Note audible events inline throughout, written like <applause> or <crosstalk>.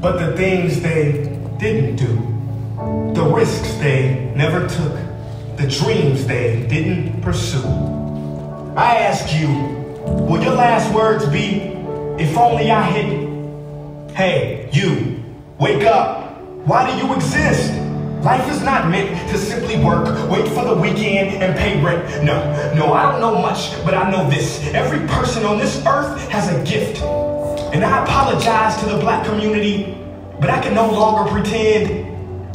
but the things they didn't do, the risks they never took, the dreams they didn't pursue. I ask you, will your last words be, if only I had, hey, you, wake up. Why do you exist? Life is not meant to simply work, wait for the weekend, and pay rent. No, no, I don't know much, but I know this. Every person on this earth has a gift. And I apologize to the black community, but I can no longer pretend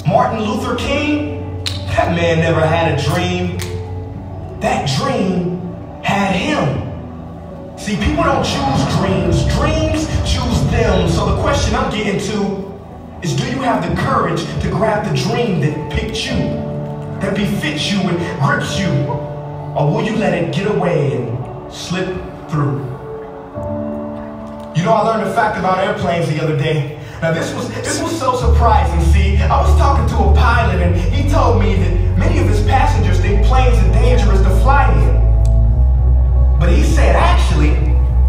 Martin Luther King, that man never had a dream. That dream had him. See, people don't choose dreams, dreams choose them. So the question I'm getting to is do you have the courage to grab the dream that picked you, that befits you and grips you? Or will you let it get away and slip through? You know, I learned a fact about airplanes the other day. Now this was this was so surprising. See, I was talking to a pilot and he told me that many of his passengers think planes are dangerous to fly in. But he said actually,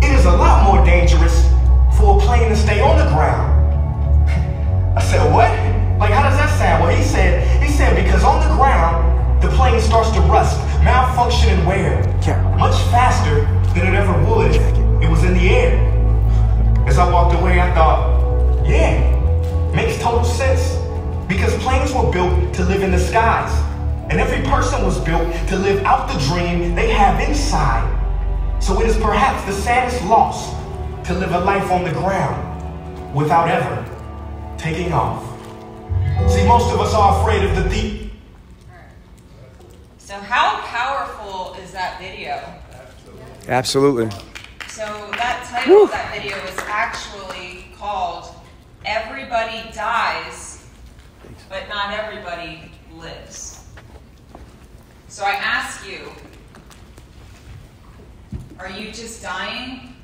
it is a lot more dangerous for a plane to stay on the ground. <laughs> I said, what? Like, how does that sound? Well, he said, he said, because on the ground, the plane starts to rust, malfunction, and wear. Much faster than it ever would. It was in the air. As I walked away, I thought, yeah, makes total sense. Because planes were built to live in the skies. And every person was built to live out the dream they have inside. So it is perhaps the saddest loss to live a life on the ground without ever taking off. See, most of us are afraid of the deep. So, how powerful is that video? Absolutely. So, that title Woo. of that video is actually called Everybody Dies, but Not Everybody Lives. So, I ask you, are you just dying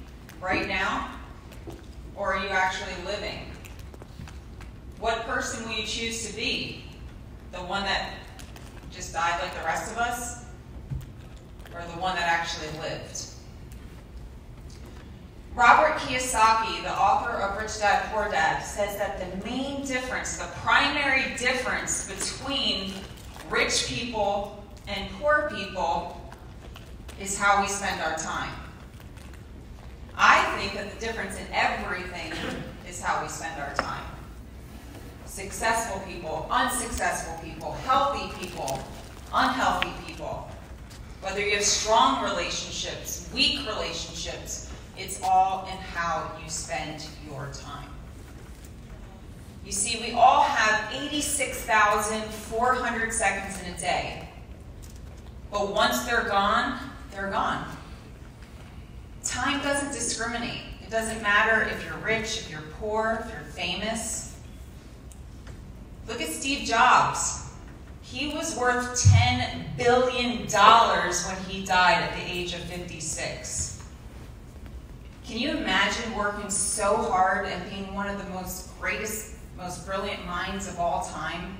right now? Or are you actually living? What person will you choose to be? The one that just died like the rest of us? Or the one that actually lived? Robert Kiyosaki, the author of Rich Dad Poor Dad, says that the main difference, the primary difference between rich people and poor people is how we spend our time. I think that the difference in everything is how we spend our time successful people, unsuccessful people, healthy people, unhealthy people. Whether you have strong relationships, weak relationships, it's all in how you spend your time. You see, we all have 86,400 seconds in a day. But once they're gone, they're gone. Time doesn't discriminate. It doesn't matter if you're rich, if you're poor, if you're famous. Look at Steve Jobs. He was worth $10 billion when he died at the age of 56. Can you imagine working so hard and being one of the most greatest, most brilliant minds of all time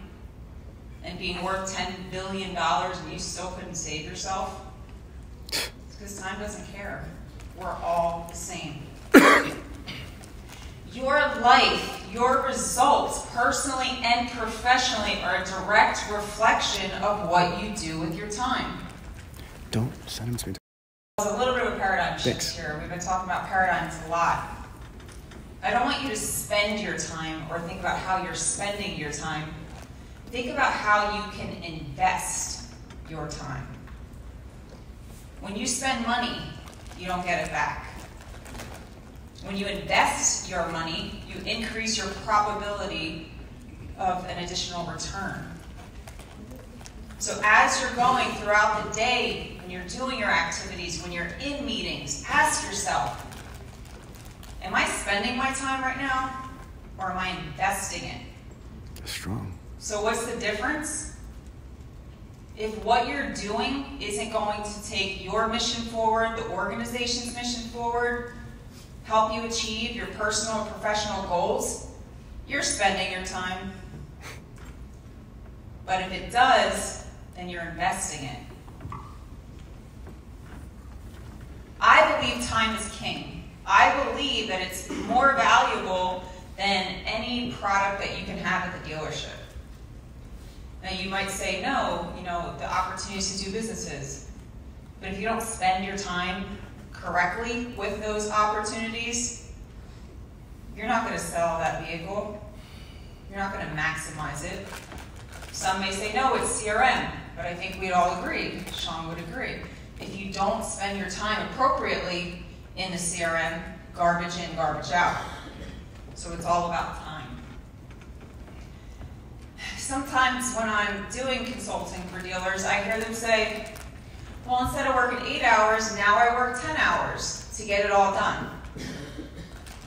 and being worth $10 billion and you still couldn't save yourself? It's because time doesn't care. We're all the same. <coughs> Your life, your results, personally and professionally, are a direct reflection of what you do with your time. Don't sentence me. It's a little bit of a paradigm shift Thanks. here. We've been talking about paradigms a lot. I don't want you to spend your time or think about how you're spending your time. Think about how you can invest your time. When you spend money, you don't get it back. When you invest your money, you increase your probability of an additional return. So as you're going throughout the day, when you're doing your activities, when you're in meetings, ask yourself, am I spending my time right now or am I investing it? Strong. So what's the difference? If what you're doing isn't going to take your mission forward, the organization's mission forward, help you achieve your personal and professional goals, you're spending your time. But if it does, then you're investing it. I believe time is king. I believe that it's more valuable than any product that you can have at the dealership. Now you might say, no, you know, the opportunities to do businesses. But if you don't spend your time correctly with those opportunities, you're not going to sell that vehicle. You're not going to maximize it. Some may say, no, it's CRM, but I think we'd all agree, Sean would agree. If you don't spend your time appropriately in the CRM, garbage in, garbage out. So it's all about time. Sometimes when I'm doing consulting for dealers, I hear them say, well, instead of working eight hours, now I work 10 hours to get it all done.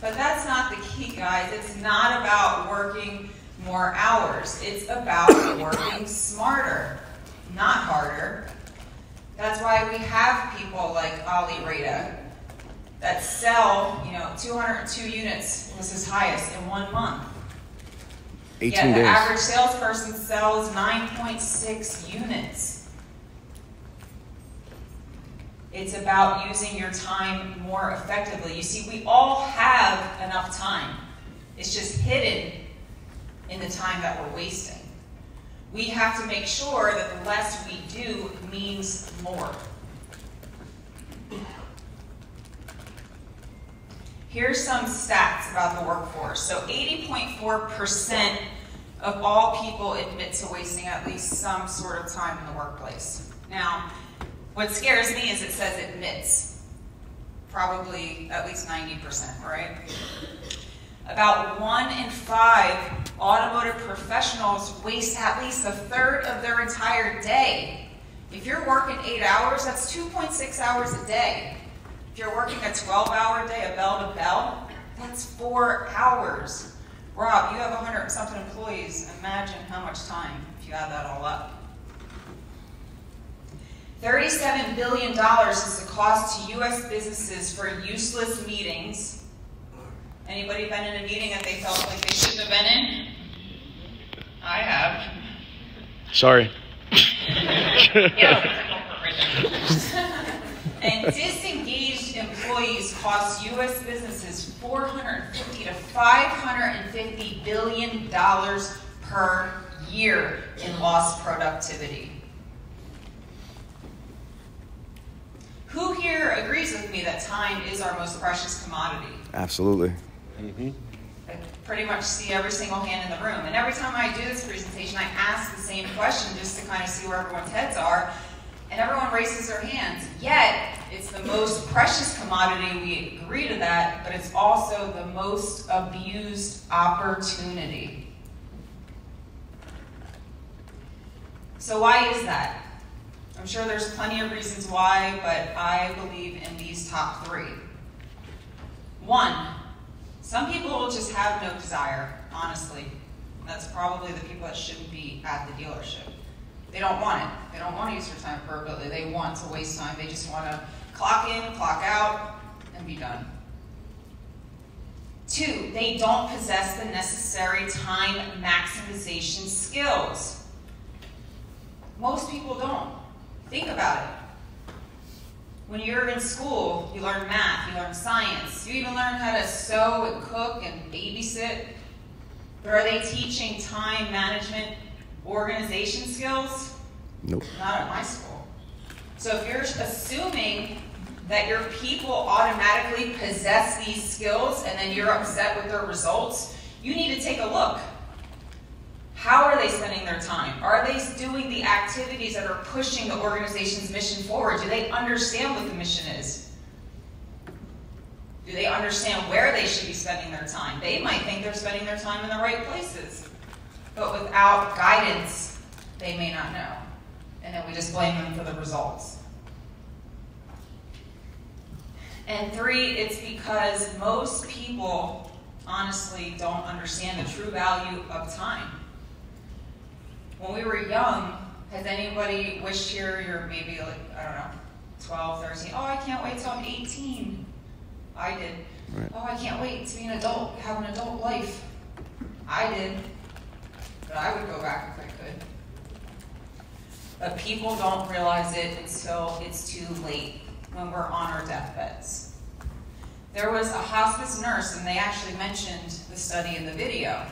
But that's not the key, guys. It's not about working more hours. It's about working smarter, not harder. That's why we have people like Ali Reda that sell, you know, 202 units was his highest in one month. 18 Yet the days. average salesperson sells 9.6 units. It's about using your time more effectively. You see, we all have enough time. It's just hidden in the time that we're wasting. We have to make sure that the less we do means more. Here's some stats about the workforce. So 80.4% of all people admit to wasting at least some sort of time in the workplace. Now, what scares me is it says admits. Probably at least 90%, right? About one in five automotive professionals waste at least a third of their entire day. If you're working eight hours, that's 2.6 hours a day. If you're working a 12 hour day, a bell to bell, that's four hours. Rob, you have 100 something employees. Imagine how much time if you add that all up. $37 billion is the cost to U.S. businesses for useless meetings. Anybody been in a meeting that they felt like they shouldn't have been in? I have. Sorry. <laughs> and disengaged employees cost U.S. businesses 450 to 550 billion dollars per year in lost productivity. Who here agrees with me that time is our most precious commodity? Absolutely. Mm-hmm. I pretty much see every single hand in the room. And every time I do this presentation, I ask the same question just to kind of see where everyone's heads are. And everyone raises their hands. Yet, it's the most precious commodity. We agree to that, but it's also the most abused opportunity. So, why is that? I'm sure there's plenty of reasons why, but I believe in these top three. One, some people will just have no desire, honestly. That's probably the people that shouldn't be at the dealership. They don't want it. They don't want to use their time appropriately. They want to waste time. They just want to clock in, clock out, and be done. Two, they don't possess the necessary time maximization skills. Most people don't. Think about it. When you're in school, you learn math, you learn science, you even learn how to sew and cook and babysit. But are they teaching time management, organization skills? Nope. Not at my school. So if you're assuming that your people automatically possess these skills and then you're upset with their results, you need to take a look. How are they spending their time? Are they doing the activities that are pushing the organization's mission forward? Do they understand what the mission is? Do they understand where they should be spending their time? They might think they're spending their time in the right places, but without guidance, they may not know. And then we just blame them for the results. And three, it's because most people honestly don't understand the true value of time. When we were young, has anybody wished here you're maybe like, I don't know, 12, 13, oh, I can't wait till I'm 18. I did. Right. Oh, I can't wait to be an adult, have an adult life. I did. But I would go back if I could. But people don't realize it until it's too late when we're on our deathbeds. There was a hospice nurse, and they actually mentioned the study in the video.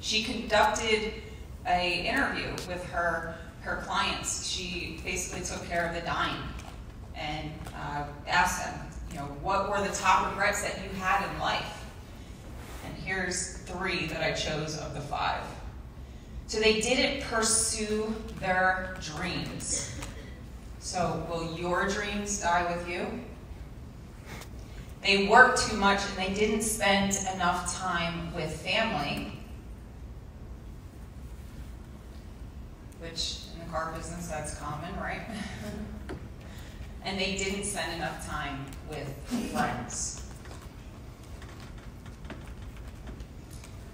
She conducted a interview with her her clients. She basically took care of the dying and uh, asked them, you know, what were the top regrets that you had in life? And here's three that I chose of the five. So they didn't pursue their dreams. So will your dreams die with you? They worked too much and they didn't spend enough time with family. Which in the car business, that's common, right? <laughs> and they didn't spend enough time with friends.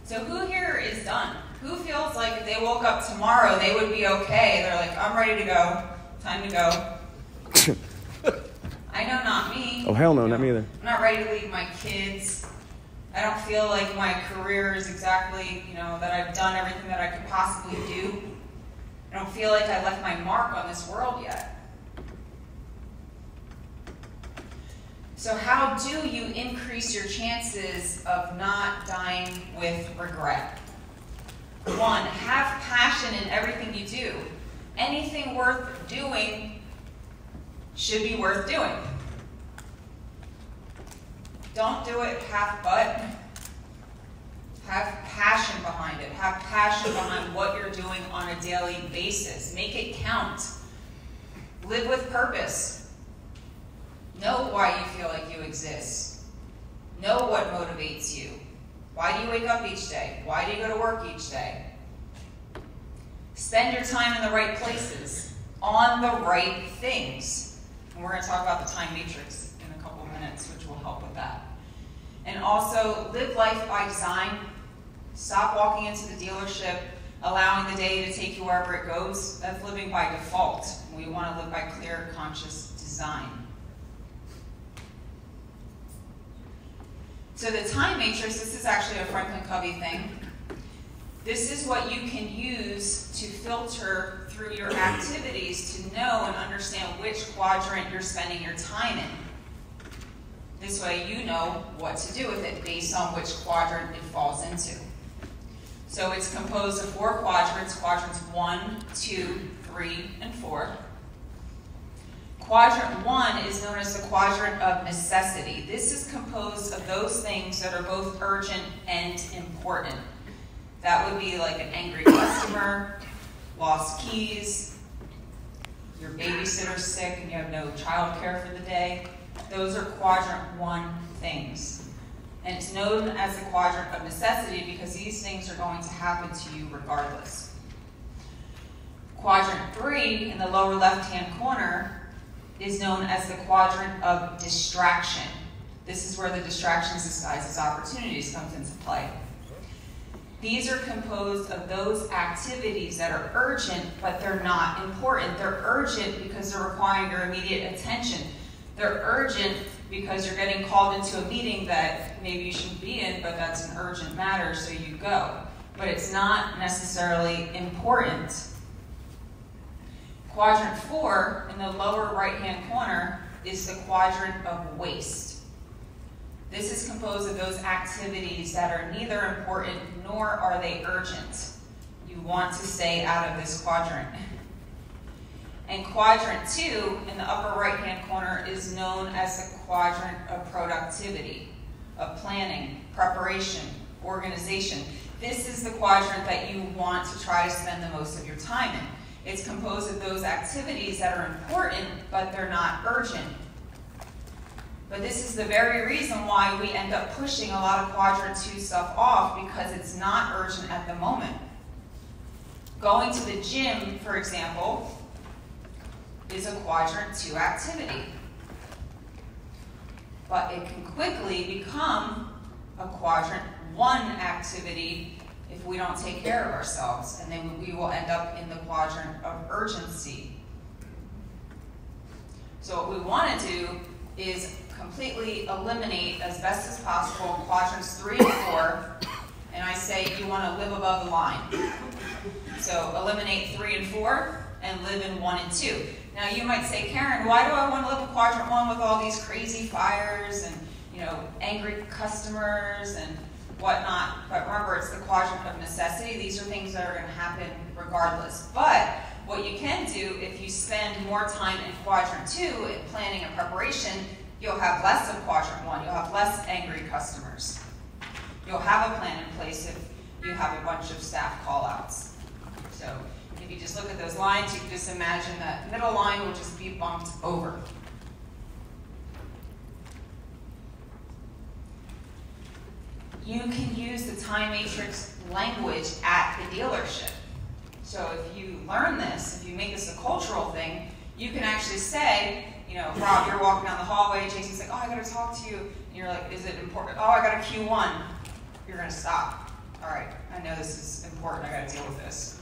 So who here is done? Who feels like if they woke up tomorrow, they would be okay? They're like, I'm ready to go. Time to go. <laughs> I know not me. Oh, hell no, You not me either. I'm not ready to leave my kids. I don't feel like my career is exactly, you know, that I've done everything that I could possibly do. I don't feel like I left my mark on this world yet. So, how do you increase your chances of not dying with regret? One, have passion in everything you do. Anything worth doing should be worth doing. Don't do it half butt. Have passion behind it. Have passion behind what you're doing on a daily basis. Make it count. Live with purpose. Know why you feel like you exist. Know what motivates you. Why do you wake up each day? Why do you go to work each day? Spend your time in the right places, on the right things. And we're going to talk about the time matrix in a couple of minutes, which will help with that. And also, live life by design. Stop walking into the dealership, allowing the day to take you wherever it goes. That's living by default. We want to live by clear, conscious design. So the time matrix, this is actually a Franklin Covey thing. This is what you can use to filter through your activities to know and understand which quadrant you're spending your time in. This way you know what to do with it based on which quadrant it falls into. So it's composed of four quadrants, quadrants one, two, three, and four. Quadrant one is known as the quadrant of necessity. This is composed of those things that are both urgent and important. That would be like an angry <coughs> customer, lost keys, your babysitter's sick and you have no child care for the day. Those are quadrant one things. And it's known as the quadrant of necessity because these things are going to happen to you regardless. Quadrant three in the lower left hand corner is known as the quadrant of distraction. This is where the distractions as opportunities comes into play. These are composed of those activities that are urgent, but they're not important. They're urgent because they're requiring your immediate attention. They're urgent because you're getting called into a meeting that maybe you shouldn't be in, but that's an urgent matter, so you go. But it's not necessarily important. Quadrant four in the lower right hand corner is the quadrant of waste. This is composed of those activities that are neither important nor are they urgent. You want to stay out of this quadrant. And quadrant two in the upper right hand corner is known as the quadrant of productivity, of planning, preparation, organization. This is the quadrant that you want to try to spend the most of your time in. It's composed of those activities that are important, but they're not urgent. But this is the very reason why we end up pushing a lot of quadrant two stuff off because it's not urgent at the moment. Going to the gym, for example, is a quadrant two activity. But it can quickly become a quadrant one activity if we don't take care of ourselves, and then we will end up in the quadrant of urgency. So what we want to do is completely eliminate as best as possible quadrants three and four, and I say you want to live above the line. So eliminate three and four and live in one and two. Now you might say, Karen, why do I want to live in quadrant one with all these crazy fires and you know, angry customers and whatnot. But remember, it's the quadrant of necessity. These are things that are going to happen regardless. But what you can do if you spend more time in quadrant two in planning and preparation, you'll have less of quadrant one. You'll have less angry customers. You'll have a plan in place if you have a bunch of staff call-outs. So you just look at those lines, you can just imagine that middle line will just be bumped over. You can use the time matrix language at the dealership. So if you learn this, if you make this a cultural thing, you can actually say, you know, Rob, you're walking down the hallway, Jason's like, oh, I gotta talk to you. And you're like, is it important? Oh, I got a Q1. You're gonna stop. All right, I know this is important, I gotta deal with this.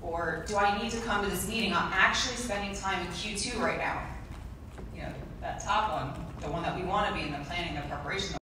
Or do I need to come to this meeting? I'm actually spending time in Q2 right now. You know, that top one, the one that we wanna be in the planning and preparation